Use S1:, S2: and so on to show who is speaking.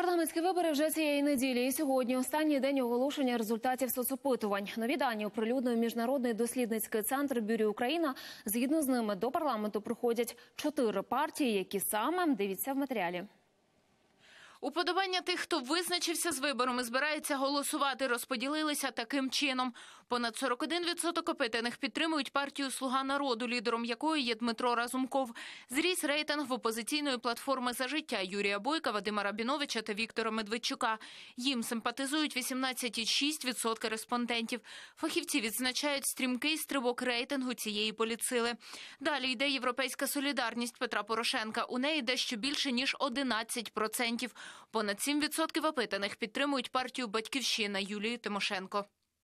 S1: Парламентські вибори вже цієї неділі. І сьогодні останній день оголошення результатів соцопитувань. Нові дані оприлюднив міжнародний дослідницький центр Бюрі Україна. Згідно з ними до парламенту проходять чотири партії, які саме дивіться в матеріалі.
S2: Уподобання тих, хто визначився з вибором і збирається голосувати, розподілилися таким чином. Понад 41% опитаних підтримують партію Слуга народу, лідером якої є Дмитро Разумков. Зріс рейтинг в опозиційної платформи за життя Юрія Бойка, Вадима Рабіновича та Віктора Медведчука. Їм симпатизують 18,6% респондентів. Фахівці відзначають стрімкий стрибок рейтингу цієї політсили. Далі йде європейська солідарність Петра Порошенка. У неї дещо більше ніж 11%. Понад 7% опитаних підтримують партію Батьківщина Юлії Тимошенко.